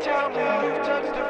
tell me you've touched the